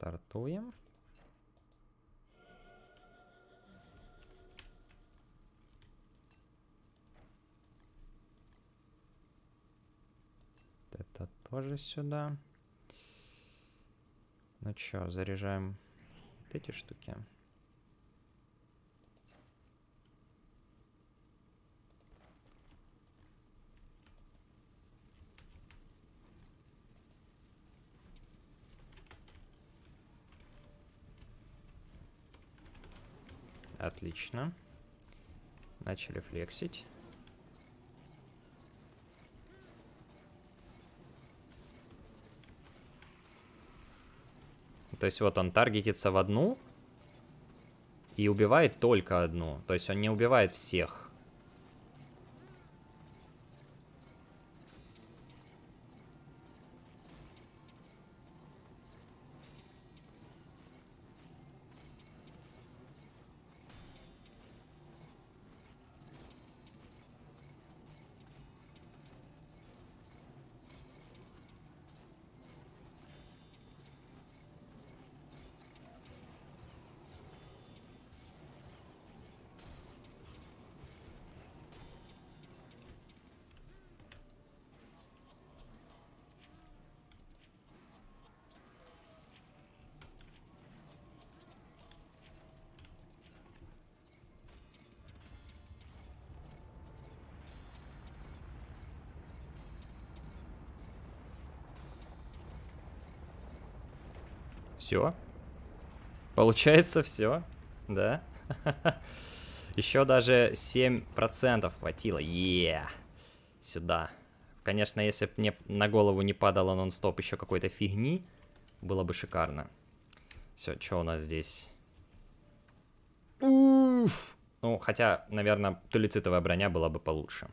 Стартуем. Это тоже сюда. Ну чё, заряжаем вот эти штуки. Отлично. Начали флексить. То есть вот он таргетится в одну и убивает только одну. То есть он не убивает всех. Все. Получается все. Да. Еще даже 7% хватило. Е. Сюда. Конечно, если бы мне на голову не падало нон-стоп еще какой-то фигни, было бы шикарно. Все, что у нас здесь? Уф. Ну, хотя, наверное, тулицитовая броня была бы получше.